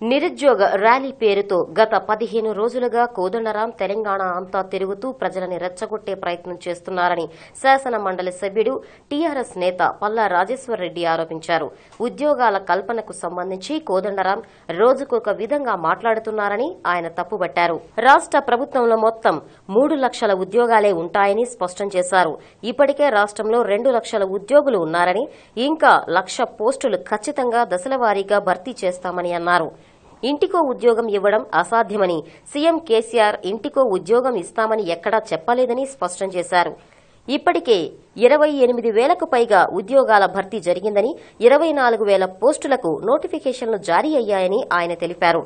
నిరుద్యోగ ర్యాలీ పేరుతో గత పదిహేను రోజులుగా కోదండరాం తెలంగాణ అంతా తిరుగుతూ ప్రజలని రెచ్చగొట్టే ప్రయత్నం చేస్తున్నారని శాసన మండలి సభ్యుడు టీఆర్ఎస్ నేత పల్లా రాజేశ్వరరెడ్డి ఆరోపించారు. ఉద్యోగాల కల్పనకు సంబంధించి కోదండరాం రోజుకొక విధంగా మాట్లాడుతున్నారని ఆయన తప్పుబట్టారు. రాష్ట ప్రభుత్వంలో మొత్తం మూడు లక్షల ఉద్యోగాలే ఉంటాయని స్పష్టం చేశారు. ఇప్పటికే రాష్ట్రంలో రెండు లక్షల ఉద్యోగులు ఉన్నారని ఇంకా లక్ష పోస్టులు ఖచ్చితంగా దశలవారీగా భర్తీ చేస్తామని అన్నారు. ఇంటికో ఉద్యోగం ఇవ్వడం అసాధ్యమని సీఎం కేసీఆర్ ఇంటికో ఉద్యోగం ఇస్తామని ఎక్కడా చెప్పలేదని స్పష్టం చేశారు. ఇప్పటికే ఇరవై ఎనిమిది వేలకు పైగా ఉద్యోగాల భర్తీ జరిగిందని ఇరవై నాలుగు వేల పోస్టులకు నోటిఫికేషన్లు జారీ అయ్యాయని ఆయన తెలిపారు.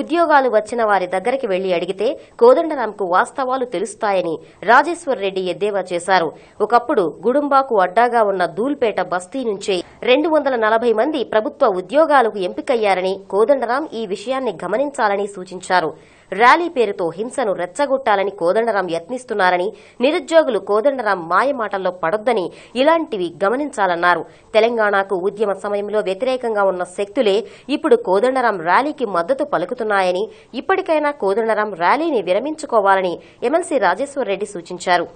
ఉద్యోగాలు వచ్చిన వారి దగ్గరికి వెళ్ళి అడిగితే కోదండరాంకు వాస్తవాలు తెలుస్తాయని రాజేశ్వర్ రెడ్డి ఎద్దేవా చేశారు. ఒకప్పుడు గుడుంబాకు అడ్డాగా ఉన్న దూల్పేట బస్తీ నుంచే రెండు వందల నలభై మంది ప్రభుత్వ ఉద్యోగాలకు ఎంపికయ్యారని కోదండరాం ఈ విషయాన్ని గమనించాలని సూచించారు. ర్యాలీ పేరుతో హింసను రెచ్చగొట్టాలని కోదండరాం యత్నిస్తున్నారని నిరుద్యోగులు కోదండరాం మాయమాటల్లో పడొద్దని ఇలాంటివి గమనించాలన్నారు. తెలంగాణకు ఉద్యమ సమయంలో వ్యతిరేకంగా ఉన్న శక్తులే ఇప్పుడు కోదండరాం ర్యాలీకి మద్దతు పలుకుతున్నాయని ఇప్పటికైనా కోదండరాం ర్యాలీని విరమించుకోవాలని ఎమ్మెల్సీ రాజేశ్వరరెడ్డి సూచించారు.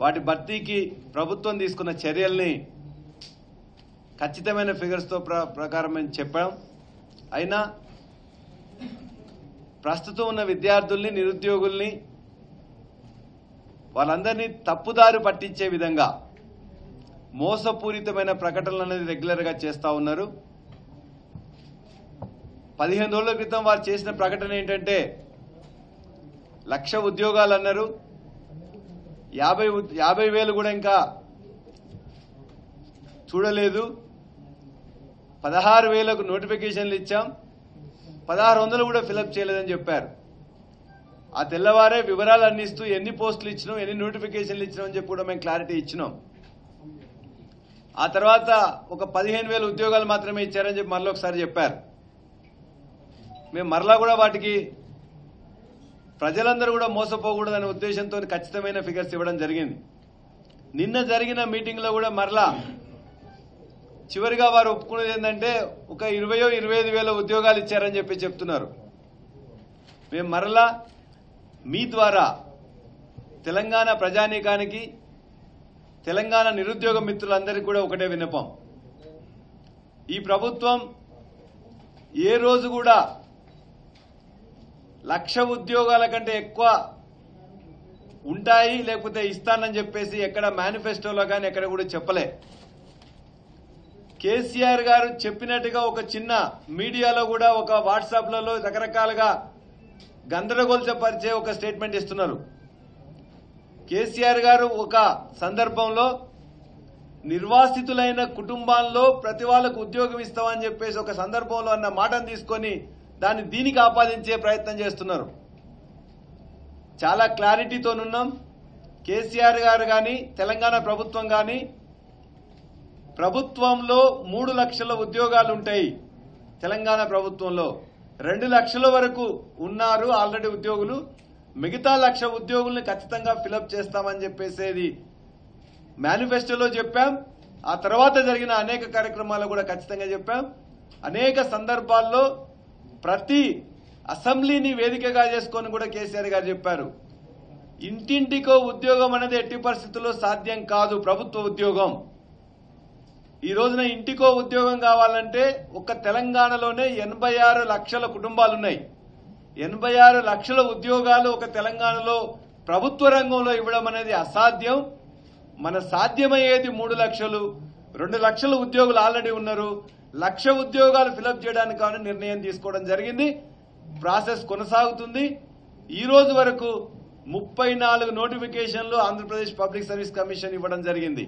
వాటి భర్తీకి ప్రభుత్వం తీసుకున్న చర్యల్ని ఖచ్చితమైన ఫిగర్స్తో ప్ర ప్రకారం మేము చెప్పాం. అయినా ప్రస్తుతం ఉన్న విద్యార్థుల్ని నిరుద్యోగుల్ని వాళ్ళందరినీ తప్పుదారి పట్టించే విధంగా మోసపూరితమైన ప్రకటనలు అనేది రెగ్యులర్గా చేస్తూ ఉన్నారు. పదిహేను రోజుల క్రితం వారు చేసిన ప్రకటన ఏంటంటే లక్ష ఉద్యోగాలు అన్నారు. యాభై యాభై వేలు కూడా ఇంకా చూడలేదు. పదహారు వేలకు నోటిఫికేషన్లు ఇచ్చాం. పదహారు వందలు కూడా ఫిలప్ చేయలేదని చెప్పారు. ఆ తెల్లవారే వివరాలు అందిస్తూ ఎన్ని పోస్టులు ఇచ్చినాం ఎన్ని నోటిఫికేషన్లు ఇచ్చినాం అని చెప్పి కూడా మేము క్లారిటీ ఇచ్చినాం. ఆ తర్వాత ఒక పదిహేను వేల ఉద్యోగాలు మాత్రమే ఇచ్చారని చెప్పి మరలా ఒకసారి చెప్పారు. మేము మరలా కూడా వాటికి ప్రజలందరూ కూడా మోసపోకూడదనే ఉద్దేశంతో ఖచ్చితమైన ఫిగర్స్ ఇవ్వడం జరిగింది. నిన్న జరిగిన మీటింగ్లో కూడా మరలా చివరిగా వారు ఒప్పుకునేది ఏంటంటే ఒక ఇరవయో ఇరవై ఐదు వేల ఉద్యోగాలు ఇచ్చారని చెప్పి చెప్తున్నారు. మేము మరలా మీ ద్వారా తెలంగాణ ప్రజానీకానికి తెలంగాణ నిరుద్యోగ మిత్రులందరికీ కూడా ఒకటే విన్నపం. ఈ ప్రభుత్వం ఏ రోజు కూడా లక్ష ఉద్యోగాల కంటే ఎక్కువ ఉంటాయి లేకపోతే ఇస్తానని చెప్పేసి ఎక్కడ మేనిఫెస్టోలో కానీ ఎక్కడ కూడా చెప్పలే. కేసీఆర్ గారు చెప్పినట్టుగా ఒక చిన్న మీడియాలో కూడా ఒక వాట్సాప్లలో రకరకాలుగా గందరగోళపరిచే ఒక స్టేట్మెంట్ ఇస్తున్నారు. కేసీఆర్ గారు ఒక సందర్భంలో నిర్వాసితులైన కుటుంబాల్లో ప్రతి వాళ్ళకు ఉద్యోగం ఇస్తామని చెప్పేసి ఒక సందర్భంలో అన్న మాటను తీసుకొని దాన్ని దీనికి ఆపాదించే ప్రయత్నం చేస్తున్నారు. చాలా క్లారిటీతోనున్నాం. కేసీఆర్ గారు కానీ తెలంగాణ ప్రభుత్వం కానీ ప్రభుత్వంలో మూడు లక్షల ఉద్యోగాలు ఉంటాయి తెలంగాణ ప్రభుత్వంలో రెండు లక్షల వరకు ఉన్నారు ఆల్రెడీ ఉద్యోగులు. మిగతా లక్ష ఉద్యోగుల్ని ఖచ్చితంగా ఫిలప్ చేస్తామని చెప్పేసేది మేనిఫెస్టోలో చెప్పాం. ఆ తర్వాత జరిగిన అనేక కార్యక్రమాలు కూడా ఖచ్చితంగా చెప్పాం. అనేక సందర్భాల్లో ప్రతి అసెంబ్లీని వేదికగా చేసుకొని కూడా కేసీఆర్ గారు చెప్పారు. ఇంటింటికో ఉద్యోగం అనేది ఎట్టి పరిస్థితుల్లో సాధ్యం కాదు ప్రభుత్వ ఉద్యోగం. ఈ రోజున ఇంటికో ఉద్యోగం కావాలంటే ఒక్క తెలంగాణలోనే ఎనభై ఆరు లక్షల కుటుంబాలున్నాయి. ఎనభై ఆరు లక్షల ఉద్యోగాలు ఒక తెలంగాణలో ప్రభుత్వ రంగంలో ఇవ్వడం అనేది అసాధ్యం. మన సాధ్యమయ్యేది మూడు లక్షలు రెండు లక్షల ఉద్యోగులు ఆల్రెడీ ఉన్నారు. లక్ష ఉద్యోగాలు ఫిలప్ చేయడానికి కానీ నిర్ణయం తీసుకోవడం జరిగింది. ప్రాసెస్ కొనసాగుతుంది. ఈ రోజు వరకు ముప్పై నాలుగు నోటిఫికేషన్లు ఆంధ్రప్రదేశ్ పబ్లిక్ సర్వీస్ కమిషన్ ఇవ్వడం జరిగింది.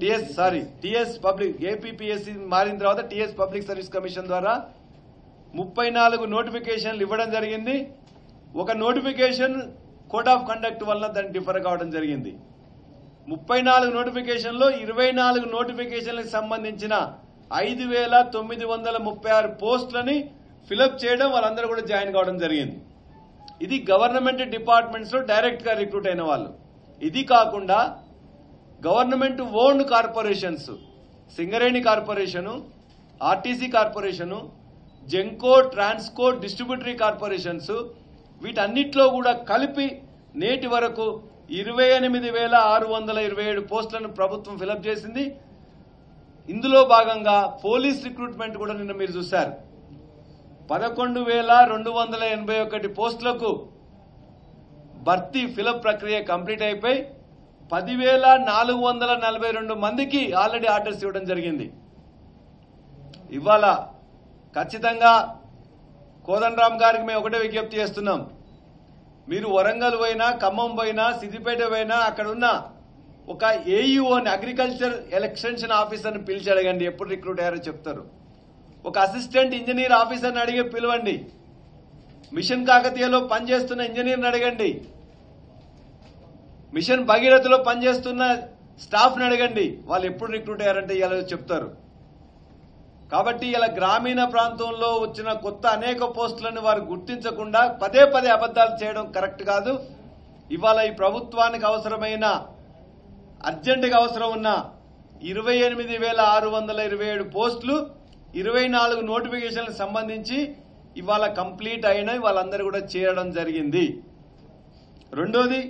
TS sorry TS public APPSC మారిన తర్వాత టిఎస్ పబ్లిక్ సర్వీస్ కమిషన్ ద్వారా ముప్పై నాలుగు నోటిఫికేషన్లు ఇవ్వడం జరిగింది. ఒక నోటిఫికేషన్ కోడ్ ఆఫ్ కండక్ట్ వల్ల దాన్ని డిఫర్ కావడం జరిగింది. ముప్పై నాలుగు నోటిఫికేషన్లో ఇరవై నాలుగు నోటిఫికేషన్లకు సంబంధించిన ఐదు వేల తొమ్మిది వందల ముప్పై ఆరు పోస్టులని ఫిలప్ చేయడం వాళ్ళందరూ కూడా జాయిన్ కావడం జరిగింది. ఇది గవర్నమెంట్ డిపార్ట్మెంట్స్లో డైరెక్ట్గా రిక్రూట్ అయిన వాళ్ళు. ఇది కాకుండా government owned corporations Singareni corporation RTC corporation Genco Transco distributory corporations వీటన్నిటిలో కూడా కలిపి నేటి వరకు ఇరవై ఎనిమిది వేల ఆరు వందల ఇరవై ఏడు పోస్టులను ప్రభుత్వం ఫిలప్ చేసింది. ఇందులో భాగంగా పోలీస్ రిక్రూట్మెంట్ కూడా నిన్న మీరు చూశారు. పదకొండు వేల రెండు వందల ఎనభై ఒకటి పోస్టులకు భర్తీ ఫిలప్ ప్రక్రియ కంప్లీట్ అయిపోయి పదివేల నాలుగు వందల నలభై రెండు మందికి ఆల్రెడీ ఆర్డర్స్ ఇవ్వడం జరిగింది. ఇవాళ ఖచ్చితంగా కోదండరామ్ గారికి మేము ఒకటే విజ్ఞప్తి చేస్తున్నాం. మీరు వరంగల్ పోయినా ఖమ్మం పోయినా సిద్దిపేట పోయినా అక్కడ ఉన్న ఒక ఏఈఓని అగ్రికల్చర్ ఎలక్షన్షన్ ఆఫీసర్ని పిలిచి అడగండి. ఎప్పుడు రిక్రూట్ అయ్యారో చెప్తారు. ఒక అసిస్టెంట్ ఇంజనీర్ ఆఫీసర్ని అడిగి పిలవండి. మిషన్ కాకతీయలో పనిచేస్తున్న ఇంజనీర్ని అడగండి. మిషన్ భగీరథలో పనిచేస్తున్న స్టాఫ్ని అడగండి. వాళ్ళు ఎప్పుడు రిక్రూట్ అయ్యారంటే ఇలా చెప్తారు. కాబట్టి ఇలా గ్రామీణ ప్రాంతంలో వచ్చిన కొత్త అనేక పోస్టులను వారు గుర్తించకుండా పదే పదే అబద్దాలు చేయడం కరెక్ట్ కాదు. ఇవాళ ఈ ప్రభుత్వానికి అవసరమైన అర్జెంటుగా అవసరం ఉన్న ఇరవై ఎనిమిది వేల ఆరు వందల ఇరవై ఏడు పోస్టులు ఇరవై నాలుగు నోటిఫికేషన్లకు సంబంధించి ఇవాళ కంప్లీట్ అయినవి వాళ్ళందరూ కూడా చేరడం జరిగింది. రెండోది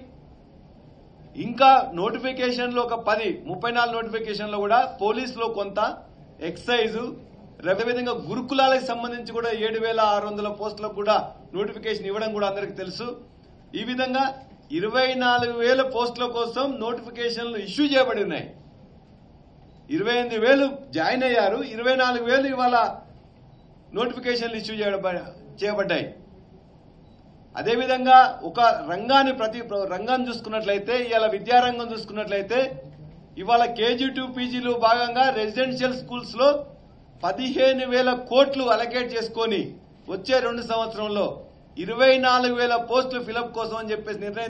ఇంకా నోటిఫికేషన్లో ఒక పది ముప్పై నాలుగు నోటిఫికేషన్లో కూడా పోలీసులో కొంత ఎక్సైజ్ అదేవిధంగా గురుకులాలకు సంబంధించి కూడా ఏడు వేల ఆరు వందల పోస్టులకు కూడా నోటిఫికేషన్ ఇవ్వడం కూడా అందరికి తెలుసు. ఈ విధంగా ఇరవై నాలుగు వేల పోస్టుల కోసం నోటిఫికేషన్లు ఇష్యూ చేయబడి ఉన్నాయి. ఇరవై ఎనిమిది వేలు జాయిన్ అయ్యారు ఇరవై నాలుగు వేలు ఇవాళ నోటిఫికేషన్లు ఇష్యూ చేయబడ్డాయి. అదేవిధంగా ఒక రంగాన్ని ప్రతి రంగాన్ని చూసుకున్నట్లయితే ఇవాళ విద్యారంగం చూసుకున్నట్లయితే ఇవాళ కేజీ టూ పీజీలో భాగంగా రెసిడెన్షియల్ స్కూల్స్లో పదిహేను వేల కోట్లు అలకేట్ చేసుకొని వచ్చే రెండు సంవత్సరంలో ఇరవై నాలుగు వేల పోస్టులు ఫిలప్ కోసం అని చెప్పేసి నిర్ణయం